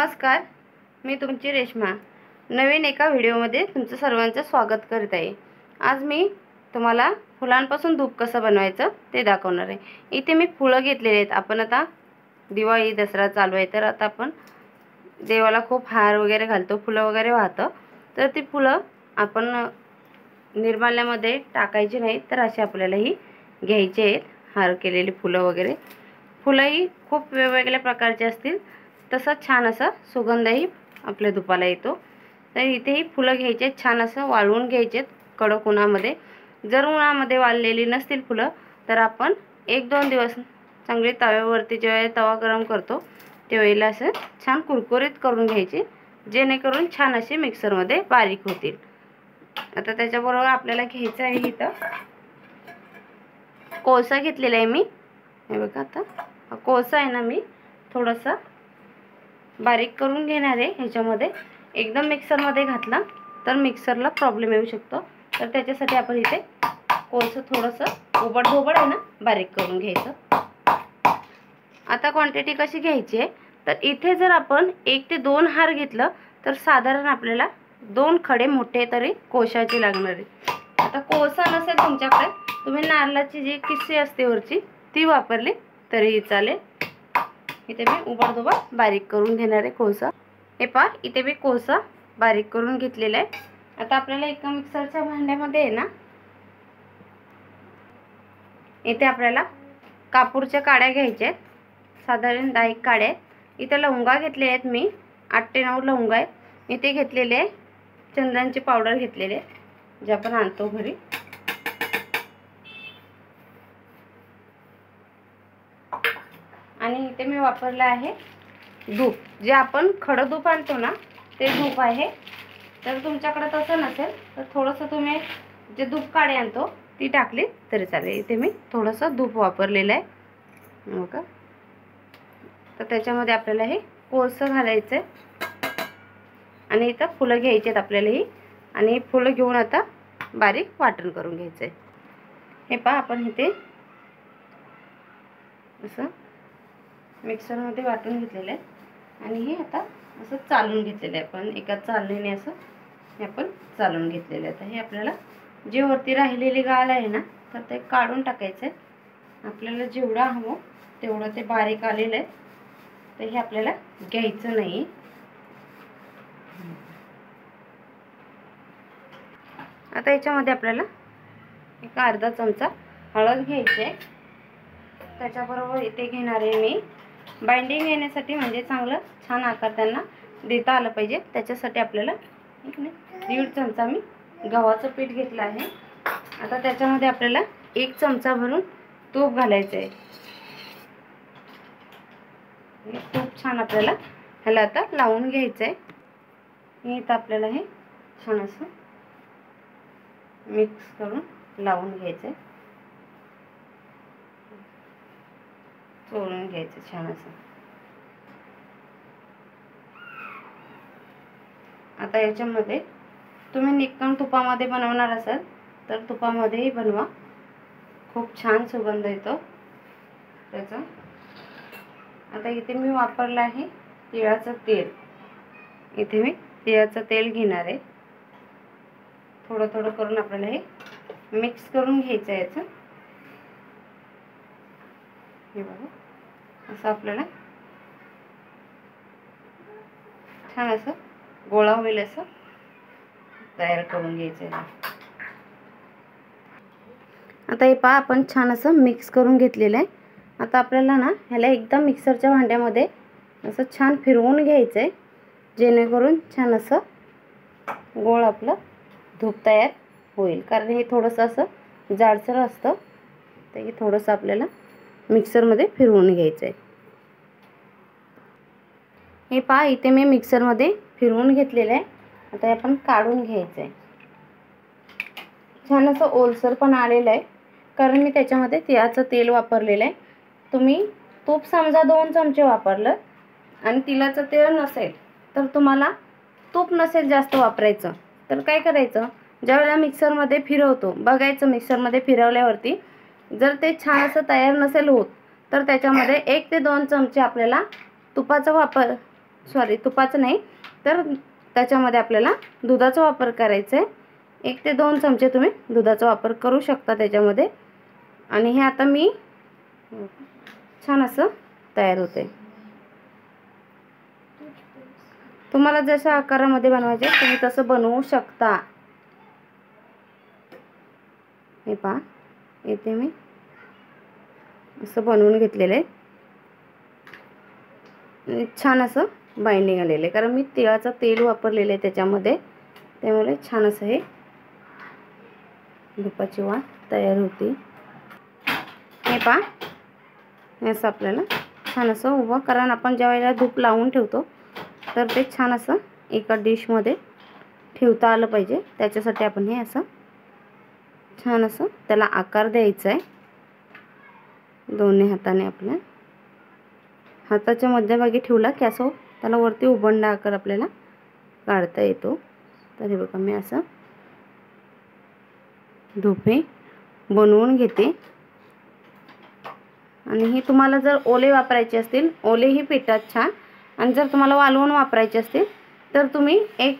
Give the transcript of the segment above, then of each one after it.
नमस्कार मी तुमची रेश्मा. नवीन एका व्हिडिओमध्ये तुमचं सर्वांचं स्वागत करत आहे. आज मी तुम्हाला फुलांपासून धूप कसं बनवायचं ते दाखवणार आहे. इथे मी फुलं घेतलेली आहेत. आपण आता दिवाळी दसरा चालू आहे तर आता आपण देवाला खूप हार वगैरे घालतो फुलं वगैरे वाहतं. तर ती फुलं आपण निर्माल्यामध्ये टाकायची नाही तर असे आपल्याला ही घ्यायचे आहेत. हार केलेली फुलं वगैरे. फुलंही खूप वेगवेगळ्या प्रकारचे असतील. तसंच छान असं सुगंधही आपल्या धुपाला येतो. तर इथेही फुलं घ्यायचे आहेत छान असं वाळवून घ्यायचेत कडक उन्हामध्ये. जर उन्हामध्ये वाळलेली नसतील फुलं तर आपण एक दोन दिवस चांगली तव्यावरती जेव्हा तवा गरम करतो त्यावेळेला असं छान कुरकुरीत करून घ्यायचे जेणेकरून छान असे मिक्सरमध्ये बारीक होतील. आता त्याच्याबरोबर आपल्याला घ्यायचं आहे इथं. कोळसा घेतलेला आहे मी. हे बघा आता. कोळसा आहे ना मी. थोडासा बारीक करून घेणार आहे ह्याच्यामध्ये. एकदम मिक्सरमध्ये घातला तर मिक्सरला प्रॉब्लेम येऊ शकतो. तर त्याच्यासाठी आपण इथे कोळसं थोडंसं ओबड धोबड आहे ना बारीक करून घ्यायचं. आता क्वांटिटी कशी घ्यायची आहे? तर इथे जर आपण एक ते दोन हार घेतलं तर साधारण आपल्याला दोन खडे मोठे तरी कोशाचे लागणार आहे आता कोळसा नसेल तुमच्याकडे तुम्ही नारळाची जी किस्सी असते वरची ती वापरली तरीही चालेल. इथे मी उबडधोबड बारीक करून घेणार आहे कोळसा. हे पहा इथे मी कोळसा बारीक करून घेतलेला आहे. आता आपल्याला एका मिक्सरच्या भांड्यामध्ये आहे ना इथे आपल्याला कापूरच्या काड्या घ्यायच्या आहेत. साधारण दहा एक काड्या आहेत. इथे लवंगा घेतले आहेत मी आठ ते नऊ लवंगा आहेत. इथे घेतलेले आहे चंदनची पावडर घेतलेली आहे जे आपण आणतो घरी. आणि इथे मी वापरलं आहे धूप. जे आपण खडं धूप आणतो ना ते धूप आहे. तर तुमच्याकडे तसं नसेल तर थोडंसं तुम्ही जे धूप काढे आणतो ती टाकली तरी चालेल. इथे मी थोडंसं धूप वापरलेलं आहे. हो का तर त्याच्यामध्ये आपल्याला हे कोळसं घालायचं आहे. आणि इथं फुलं घ्यायची आहेत आपल्याला ही. आणि फुलं घेऊन आता बारीक वाटण करून घ्यायचं आहे. हे पहा आपण इथे असं मिक्सरमध्ये वाटून घेतलेलं आहे. आणि हे आता असं चालून घेतलेलं आहे. आपण एका चालणीने असं हे आपण चालून घेतलेलं आहे. आता हे आपल्याला जे वरती राहिलेली गाळ आहे ना तर ते काढून टाकायचं आहे. आपल्याला जेवढं हवं तेवढं ते बारीक आलेलं आहे. तर हे आपल्याला घ्यायचं नाही. आता याच्यामध्ये आपल्याला एक अर्धा चमचा हळद घ्यायची आहे. त्याच्याबरोबर इथे घेणार आहे मी बाइंडिंग येण्यासाठी म्हणजे चांगलं छान आकार त्यांना देता आलं पाहिजे. त्याच्यासाठी आपल्याला दीड चमचा मी गव्हाचं पीठ घेतलं आहे. आता त्याच्यामध्ये आपल्याला एक चमचा भरून तूप घालायचं आहे. तूप छान आपल्याला ह्याला आता लावून घ्यायचं आहे. इथं आपल्याला हे छान असं मिक्स करून लावून घ्यायचं आहे. चोळून घ्यायचं छान असं. आता याच्यामध्ये तुम्ही निक्कम तुपामध्ये बनवणार असाल तर तुपामध्येही बनवा. खूप छान सुगंध येतो त्याचा. आता इथे मी वापरलं आहे तिळाचं तेल. इथे मी तिळाचं तेल घेणार आहे. थोडं थोडं करून आपल्याला हे मिक्स करून घ्यायचं आहे याचं. हे बघा. असं आपल्याला छान असं गोळा होईल असं तयार करून घ्यायचं आहे. आता हे पहा आपण छान असं मिक्स करून घेतलेलं आहे. आता आपल्याला ना ह्याला एकदम मिक्सरच्या भांड्यामध्ये असं छान फिरवून घ्यायचं आहे जेणेकरून छान असं गोळ आपलं धूप तयार होईल. कारण हे थोडंसं असं जाडसर असतं तर हे थोडंसं आपल्याला मिक्सरमध्ये फिरवून घ्यायचं आहे. हे पहा इथे मी मिक्सरमध्ये फिरवून घेतलेलं आहे. आता हे आपण काढून घ्यायचं आहे. छान असं ओलसर पण आलेलं आहे. कारण मी त्याच्यामध्ये तिळाचं तेल वापरलेलं आहे. तुम्ही तूप समजा दोन चमचे वापरलं आणि तिळाचं तेल नसेल तर तुम्हाला तूप नसेल जास्त वापरायचं. तर काय करायचं? ज्यावेळेला मिक्सरमध्ये फिरवतो बघायचं मिक्सरमध्ये फिरवल्यावरती जर ते छान असं तयार नसेल होत तर त्याच्यामध्ये एक ते दोन चमचे आपल्याला तुपाचा वापर सॉरी तुपाचं नाही तर त्याच्यामध्ये आपल्याला दुधाचा वापर करायचा आहे. एक ते दोन चमचे तुम्ही दुधाचा वापर करू शकता त्याच्यामध्ये. आणि हे आता मी छान असं तयार होते तुम्हाला जशा आकारामध्ये बनवायचे तुम्ही तसं बनवू शकता. हे पहा. इथे मी. असं बनवून घेतलेलं आहे. आणि छान असं बाइंडिंग आलेलं आहे. कारण मी तिळाचं तेल वापरलेलं आहे त्याच्यामध्ये. त्यामुळे छान असं हे धुपाची वाण तयार होती. हे पहा. हे असं आपल्याला छान असं उभं कारण आपण ज्या वेळेला धूप लावून ठेवतो तर ते छान असं एका डिशमध्ये ठेवता आलं पाहिजे. त्याच्यासाठी आपण हे असं छान असं. त्याला आकार द्यायचा आहे दोन्ही हाताने आपल्या. हाताच्या मध्यभागी ठेवला की असं त्याला वरती उबंडा आकार आपल्याला काढता येतो. तर हे बघा मी असं धोपे बनवून घेते. आणि हे तुम्हाला जर ओले वापरायचे असतील ओलेही पिठात छान. आणि जर तुम्हाला वालवून वापरायचे असतील तर तुम्ही एक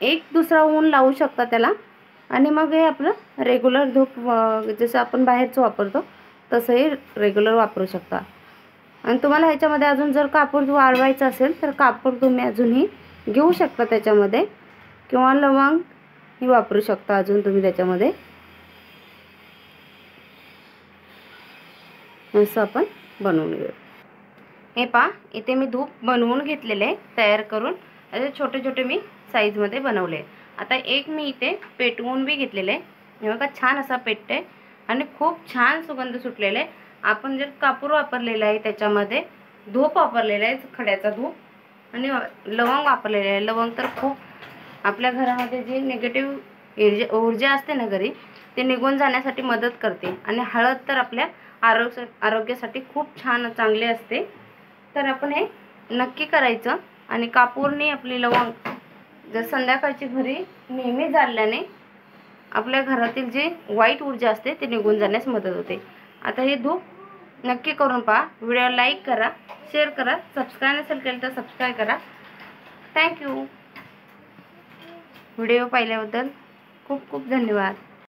एक दुसरा ऊन लावू शकता त्याला. आणि मग हे आपलं रेग्युलर धूप जसं आपण बाहेरचं वापरतो तसंही रेग्युलर वापरू शकता. आणि तुम्हाला ह्याच्यामध्ये अजून जर कापूर वाळवायचं असेल तर कापूर तुम्ही अजूनही घेऊ शकता त्याच्यामध्ये. किंवा लवंग ही वापरू शकता अजून तुम्ही त्याच्यामध्ये. असं आपण बनवून घेऊ. हे पहा इथे मी धूप बनवून घेतलेले तयार करून असे छोटे छोटे मी साईजमध्ये बनवले. आता एक मी इथे पेटवून बी घेतलेलं. आहे हे बघा छान असा पेटते आणि खूप छान सुगंध सुटलेला आहे. आपण जर कापूर वापरलेला आहे त्याच्यामध्ये धूप वापरलेला आहे खड्याचा धूप. आणि लवंग वापरलेला आहे. लवंग तर खूप आपल्या घरामध्ये जी निगेटिव्ह ऊर्जा ऊर्जा असते ना घरी ते निघून जाण्यासाठी मदत करते. आणि हळद तर आपल्या आरोग्य आरोग्यासाठी खूप छान चांगले असते. तर आपण हे नक्की करायचं. आणि कापूरने आपली लवंग जर संध्याकाळची घरी नेहमी जाळल्याने आपल्या घरातील जी वाईट ऊर्जा असते ती निघून जाण्यास मदत होते. आता हे धूप नक्की करून पहा. व्हिडिओ लाईक करा शेअर करा सबस्क्राईब नसेल केलं तर सबस्क्राईब करा. थँक्यू व्हिडिओ पाहिल्याबद्दल खूप खूप धन्यवाद.